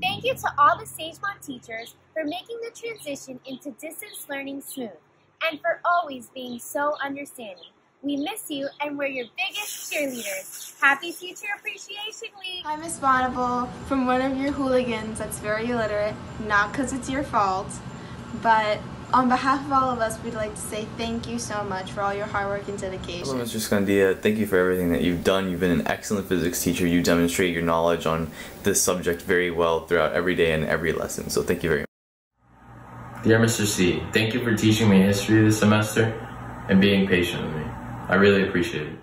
Thank you to all the Sagemont teachers for making the transition into distance learning smooth and for always being so understanding. We miss you and we're your biggest cheerleaders. Happy Teacher Appreciation Week! Hi, Miss Bonneville, from one of your hooligans that's very illiterate, not because it's your fault, but on behalf of all of us, we'd like to say thank you so much for all your hard work and dedication. Hello, Mr. Scandia. Thank you for everything that you've done. You've been an excellent physics teacher. You demonstrate your knowledge on this subject very well throughout every day and every lesson. So thank you very much. Dear Mr. C, thank you for teaching me history this semester and being patient with me. I really appreciate it.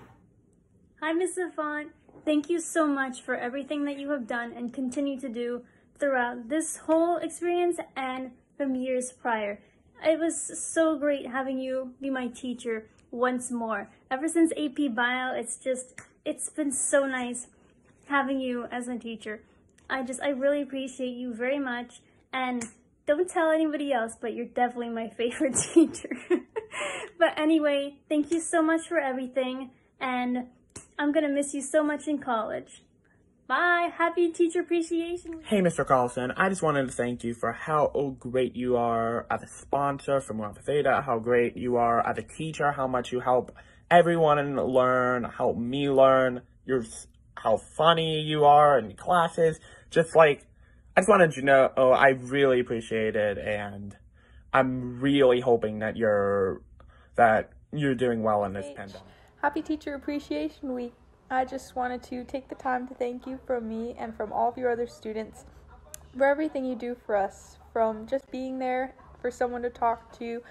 Hi, Ms. Savant. Thank you so much for everything that you have done and continue to do throughout this whole experience and from years prior. It was so great having you be my teacher once more. Ever since AP Bio, it's just, it's been so nice having you as a teacher. I just, I really appreciate you very much. And don't tell anybody else, but you're definitely my favorite teacher. but anyway, thank you so much for everything. And I'm going to miss you so much in college. Bye. Happy Teacher Appreciation Week. Hey, Mr. Carlson. I just wanted to thank you for how great you are as a sponsor from Alpha Theta, how great you are as a teacher, how much you help everyone learn, help me learn, you're, how funny you are in classes. Just like, I just wanted you to know, oh, I really appreciate it, and I'm really hoping that you're, that you're doing well in this pandemic. Happy Teacher Appreciation Week. I just wanted to take the time to thank you from me and from all of your other students for everything you do for us, from just being there for someone to talk to,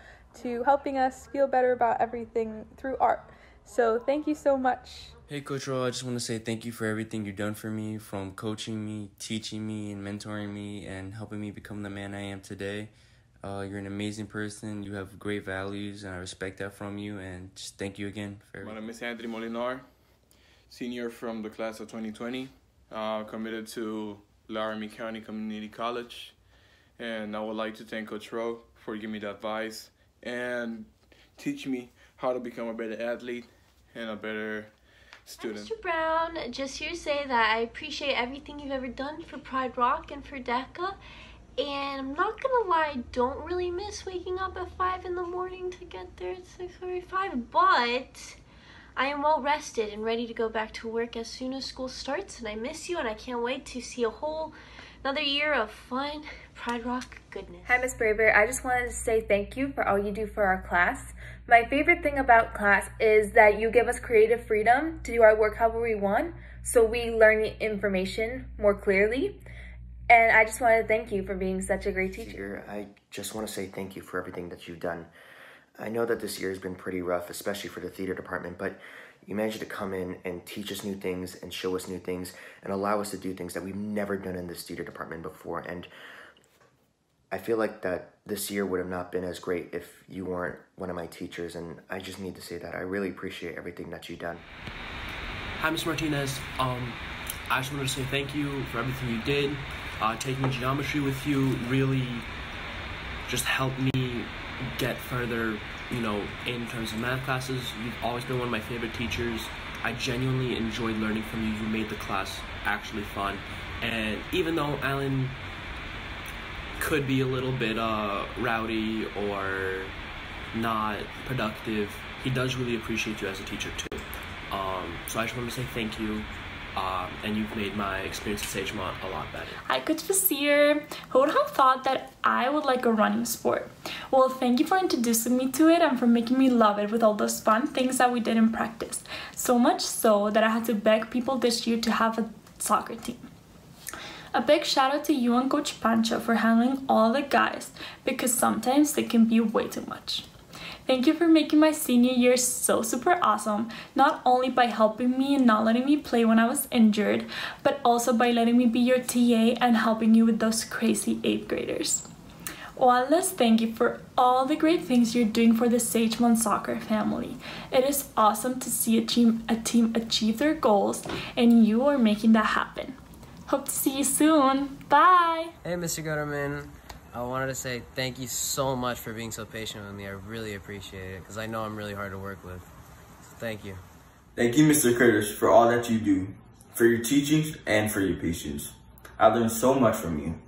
to helping us feel better about everything through art. So thank you so much. Hey Coach Ro, I just want to say thank you for everything you've done for me, from coaching me, teaching me, and mentoring me, and helping me become the man I am today. Uh, you're an amazing person. You have great values, and I respect that from you. And just thank you again for everything. My name is Anthony Molinar senior from the class of 2020, uh, committed to Laramie County Community College. And I would like to thank Coach Rowe for giving me the advice and teach me how to become a better athlete and a better student. Mr. Brown, just here to say that I appreciate everything you've ever done for Pride Rock and for DECA. And I'm not gonna lie, I don't really miss waking up at 5 in the morning to get there at 6.45, but I am well rested and ready to go back to work as soon as school starts and I miss you and I can't wait to see a whole another year of fun Pride Rock goodness. Hi Miss Braver, I just wanted to say thank you for all you do for our class. My favorite thing about class is that you give us creative freedom to do our work however we want so we learn the information more clearly. And I just wanted to thank you for being such a great teacher. I just want to say thank you for everything that you've done. I know that this year has been pretty rough, especially for the theater department, but you managed to come in and teach us new things and show us new things and allow us to do things that we've never done in this theater department before. And I feel like that this year would have not been as great if you weren't one of my teachers. And I just need to say that I really appreciate everything that you've done. Hi, Ms. Martinez. Um, I just wanted to say thank you for everything you did. Uh, taking geometry with you really just helped me get further, you know, in terms of math classes. You've always been one of my favorite teachers. I genuinely enjoyed learning from you. You made the class actually fun. And even though Alan could be a little bit uh, rowdy or not productive, he does really appreciate you as a teacher too. Um, so I just want to say thank you um, and you've made my experience at Sagemont a lot better. Hi, Coach Vasir. Who would have thought that I would like a running sport? Well, thank you for introducing me to it and for making me love it with all those fun things that we did in practice. So much so that I had to beg people this year to have a soccer team. A big shout out to you and Coach Pancho for handling all the guys because sometimes they can be way too much. Thank you for making my senior year so super awesome, not only by helping me and not letting me play when I was injured, but also by letting me be your TA and helping you with those crazy 8th graders. Wallace, thank you for all the great things you're doing for the Sagemont soccer family. It is awesome to see a team, a team achieve their goals, and you are making that happen. Hope to see you soon. Bye. Hey, Mr. Gutterman. I wanted to say thank you so much for being so patient with me. I really appreciate it because I know I'm really hard to work with. So thank you. Thank you, Mr. Curtis, for all that you do, for your teachings and for your patience. I learned so much from you.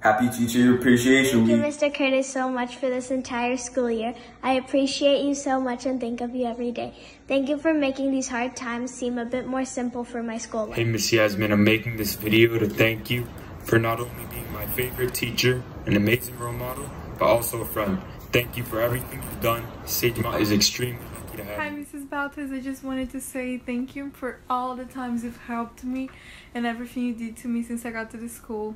Happy Teacher Appreciation Week. Thank you, Mr. Curtis, so much for this entire school year. I appreciate you so much and think of you every day. Thank you for making these hard times seem a bit more simple for my school life. Hey, Miss Yasmin, I'm making this video to thank you for not only being my favorite teacher, an amazing role model, but also a friend. Thank you for everything you've done. Sagemont is extremely lucky to have Hi. Mrs. Baltes. I just wanted to say thank you for all the times you've helped me and everything you did to me since I got to the school.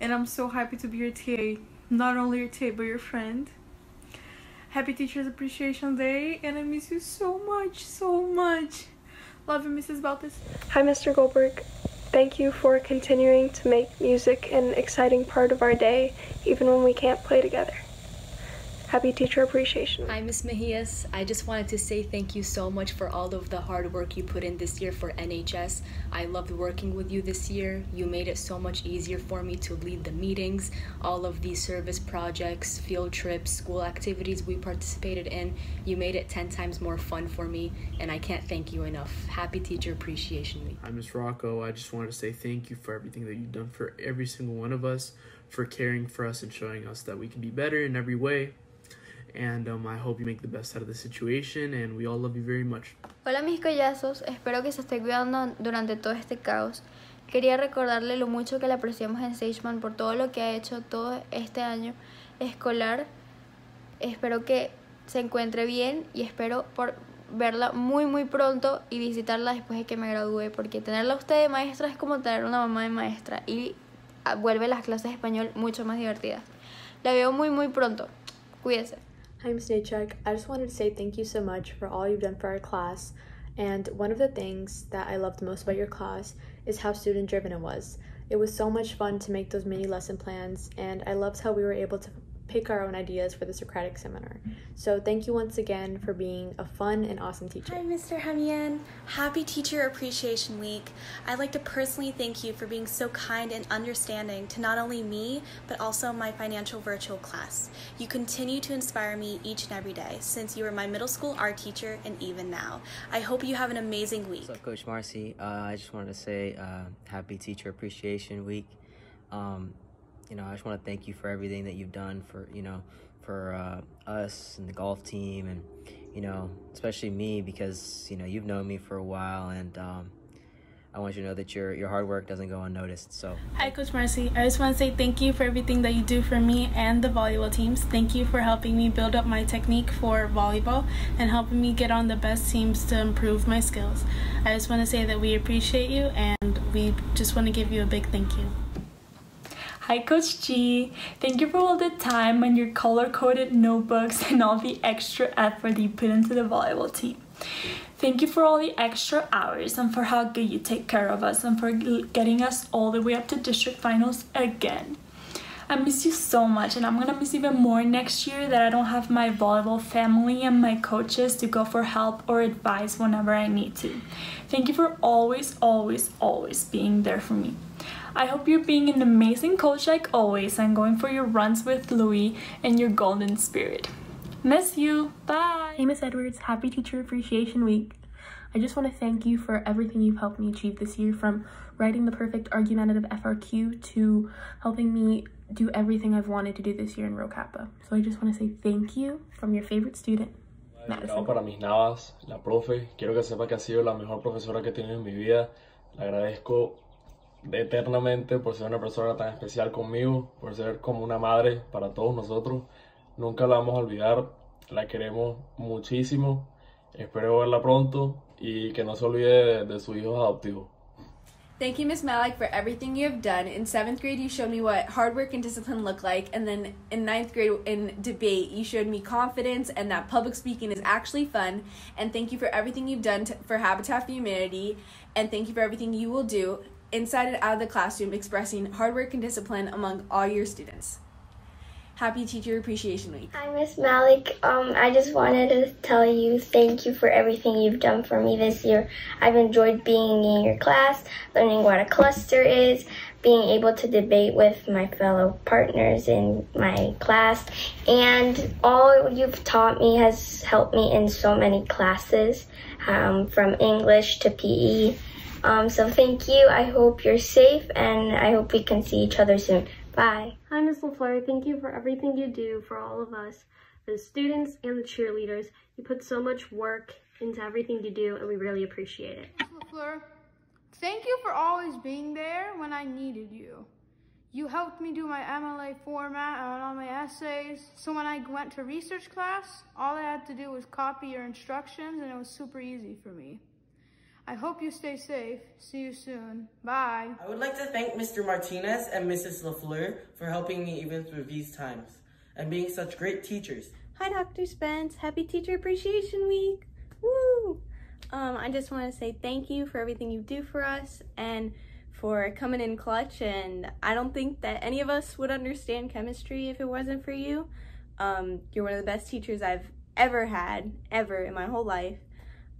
And I'm so happy to be your TA. Not only your TA, but your friend. Happy Teachers Appreciation Day, and I miss you so much, so much. Love you, Mrs. Baltes. Hi, Mr. Goldberg. Thank you for continuing to make music an exciting part of our day, even when we can't play together. Happy Teacher Appreciation. Hi, Ms. Mejias. I just wanted to say thank you so much for all of the hard work you put in this year for NHS. I loved working with you this year. You made it so much easier for me to lead the meetings, all of these service projects, field trips, school activities we participated in. You made it 10 times more fun for me, and I can't thank you enough. Happy Teacher Appreciation Week. Hi, Miss Rocco. I just wanted to say thank you for everything that you've done for every single one of us, for caring for us and showing us that we can be better in every way. And um, I hope you make the best out of the situation, and we all love you very much. Hola mis collazos, espero que se esté cuidando durante todo este caos. Quería recordarle lo mucho que le apreciamos en Sageman por todo lo que ha hecho todo este año escolar. Espero que se encuentre bien y espero por verla muy muy pronto y visitarla después de que me gradúe porque tenerla a usted de maestra es como tener una mamá de maestra y ah, vuelve las clases de español mucho más divertidas. La veo muy muy pronto. Cuídese. Hi, Ms. Nachek. I just wanted to say thank you so much for all you've done for our class. And one of the things that I loved most about your class is how student driven it was. It was so much fun to make those mini lesson plans, and I loved how we were able to pick our own ideas for the Socratic seminar. So thank you once again for being a fun and awesome teacher. Hi, Mr. Hemian. Happy Teacher Appreciation Week. I'd like to personally thank you for being so kind and understanding to not only me, but also my financial virtual class. You continue to inspire me each and every day since you were my middle school art teacher and even now. I hope you have an amazing week. What's up, Coach Marcy? Uh, I just wanted to say uh, Happy Teacher Appreciation Week. Um, you know, I just want to thank you for everything that you've done for, you know, for uh, us and the golf team and, you know, especially me because, you know, you've known me for a while and um, I want you to know that your, your hard work doesn't go unnoticed. So Hi, Coach Marcy. I just want to say thank you for everything that you do for me and the volleyball teams. Thank you for helping me build up my technique for volleyball and helping me get on the best teams to improve my skills. I just want to say that we appreciate you and we just want to give you a big thank you. Hi, Coach G. Thank you for all the time and your color coded notebooks and all the extra effort you put into the volleyball team. Thank you for all the extra hours and for how good you take care of us and for getting us all the way up to district finals again. I miss you so much and I'm gonna miss even more next year that I don't have my volleyball family and my coaches to go for help or advice whenever I need to. Thank you for always, always, always being there for me. I hope you're being an amazing coach like always and going for your runs with Louis and your golden spirit. Miss you. Bye. Hey, Miss Edwards. Happy Teacher Appreciation Week. I just want to thank you for everything you've helped me achieve this year from writing the perfect argumentative FRQ to helping me do everything I've wanted to do this year in Rho Kappa. So I just want to say thank you from your favorite student, Madison. para mis navas, la profe. Quiero que sepa que ha sido la mejor profesora que he tenido en mi vida. Le agradezco eternamente por ser una persona tan especial conmigo, por ser como una madre para todos nosotros. Nunca la vamos a olvidar, la queremos muchísimo. Espero verla pronto y que no se olvide de, de su hijo adoptivo. Thank you, Miss Malik, for everything you have done. In seventh grade, you showed me what hard work and discipline look like, and then in ninth grade, in debate, you showed me confidence and that public speaking is actually fun. And thank you for everything you've done to, for Habitat for Humanity, and thank you for everything you will do inside and out of the classroom, expressing hard work and discipline among all your students. Happy Teacher Appreciation Week. Hi, Miss Malik. Um, I just wanted to tell you thank you for everything you've done for me this year. I've enjoyed being in your class, learning what a cluster is, being able to debate with my fellow partners in my class, and all you've taught me has helped me in so many classes, um, from English to PE. Um, so thank you. I hope you're safe and I hope we can see each other soon. Bye. Hi, Ms. LaFleur. Thank you for everything you do for all of us, the students and the cheerleaders. You put so much work into everything you do, and we really appreciate it. Ms. LaFleur, thank you for always being there when I needed you. You helped me do my MLA format and all my essays, so when I went to research class, all I had to do was copy your instructions, and it was super easy for me. I hope you stay safe. See you soon. Bye. I would like to thank Mr. Martinez and Mrs. LaFleur for helping me even through these times and being such great teachers. Hi, Dr. Spence. Happy Teacher Appreciation Week. Woo! Um, I just want to say thank you for everything you do for us and for coming in clutch. And I don't think that any of us would understand chemistry if it wasn't for you. Um, you're one of the best teachers I've ever had, ever in my whole life.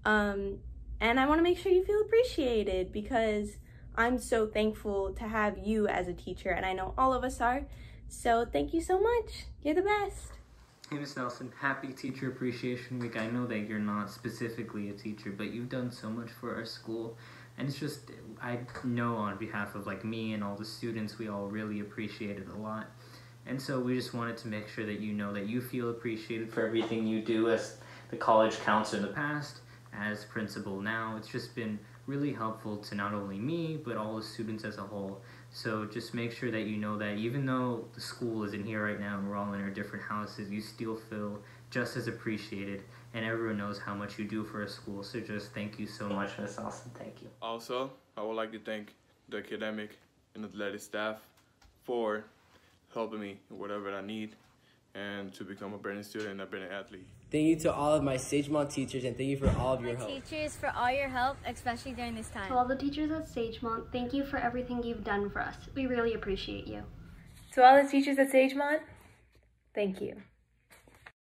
Um, and I want to make sure you feel appreciated because I'm so thankful to have you as a teacher, and I know all of us are. So thank you so much. You're the best. Hey, Miss Nelson, happy Teacher Appreciation Week. I know that you're not specifically a teacher, but you've done so much for our school. And it's just, I know on behalf of like me and all the students, we all really appreciate it a lot. And so we just wanted to make sure that you know that you feel appreciated for everything you do as the college counselor in the past as principal now. It's just been really helpful to not only me, but all the students as a whole. So just make sure that you know that even though the school isn't here right now and we're all in our different houses, you still feel just as appreciated and everyone knows how much you do for a school. So just thank you so much, Miss Austin. Thank you. Also, I would like to thank the academic and athletic staff for helping me in whatever I need and to become a better student and a better athlete. Thank you to all of my Sagemont teachers and thank you for all of your help. Teachers, for all your help, especially during this time. To all the teachers at Sagemont, thank you for everything you've done for us. We really appreciate you. To all the teachers at Sagemont, thank you.